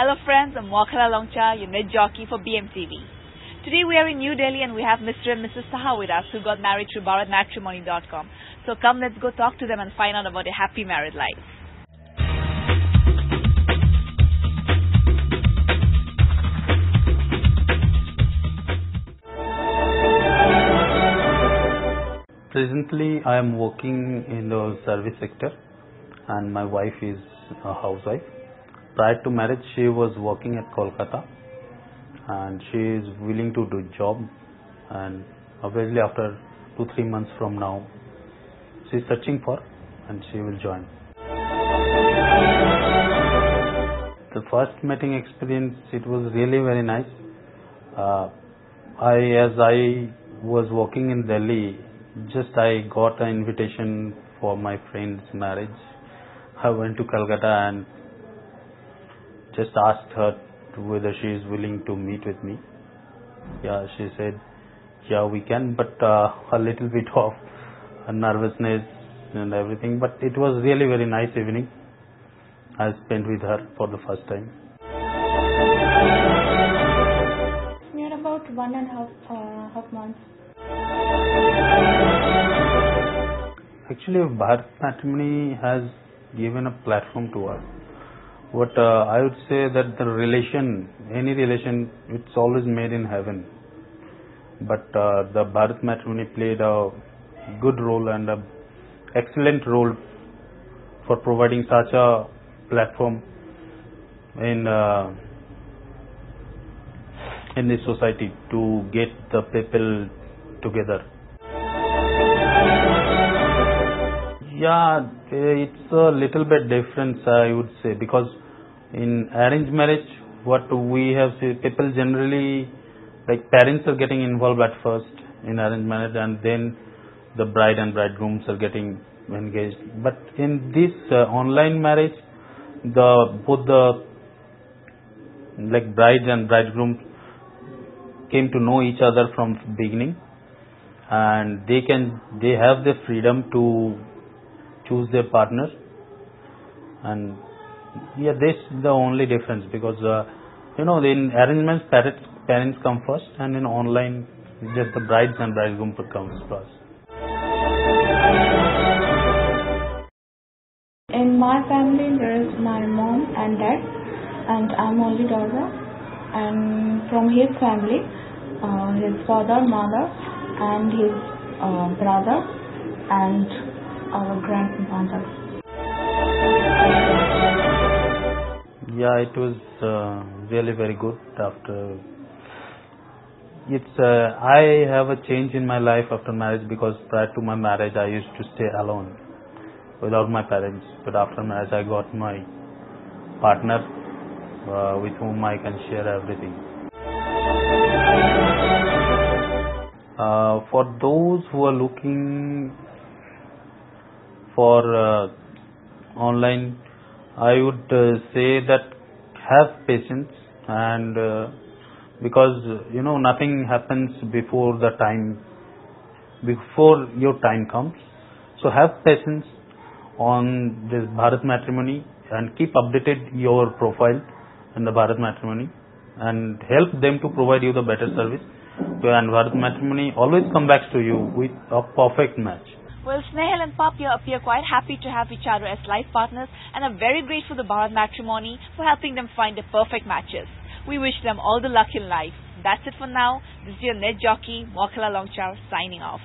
Hello friends, I'm Wakala Longchar, your net jockey for BMTV. Today we are in New Delhi and we have Mr. and Mrs. Saha with us who got married through BharatMatrimony.com. So come let's go talk to them and find out about their happy married life. Presently, I am working in the service sector and my wife is a housewife. Prior to marriage, she was working at Kolkata and she is willing to do job. And obviously after two three months from now she is searching for and she will join. The first meeting experience it was really very nice. Uh, i as i was working in delhi just i got an invitation for my friend's marriage. I went to calcutta and just asked her whether she is willing to meet with me. Yeah, she said, yeah, we can, but uh, a little bit of nervousness and everything. But it was really very nice evening. I spent with her for the first time. Near about one and a half, uh, half months. Actually, Bharat Matrimony has given a platform to us what uh, I would say that the relation, any relation, it's always made in heaven. But uh, the Bharat matrimony played a good role and a excellent role for providing such a platform in uh, in the society to get the people together. Yeah, it's a little bit different, I would say, because in arranged marriage, what we have seen, people generally, like parents are getting involved at first in arranged marriage and then the bride and bridegrooms are getting engaged. But in this uh, online marriage, the both the like bride and bridegroom came to know each other from beginning and they can they have the freedom to choose their partner. And yeah this is the only difference because uh, you know in arrangements parents parents come first and in online just the brides and bridegroom comes first. In my family there is my mom and dad and i'm only daughter. And from his family uh, his father mother and his uh, brother and our grandmother. Yeah, it was uh, really very good after. It's uh, I have a change in my life after marriage because prior to my marriage I used to stay alone without my parents. But after marriage I got my partner uh, with whom I can share everything. Uh, for those who are looking for uh, online, I would uh, say that have patience and uh, because you know nothing happens before the time before your time comes. So have patience on this Bharat matrimony and keep updated your profile in the Bharat matrimony and help them to provide you the better service. And Bharat matrimony always come back to you with a perfect match. Well, Snehal and Papia appear quite happy to have each other as life partners and are very grateful to Bharat Matrimony for helping them find the perfect matches. We wish them all the luck in life. That's it for now. This is your net jockey, Wakala Longchar, signing off.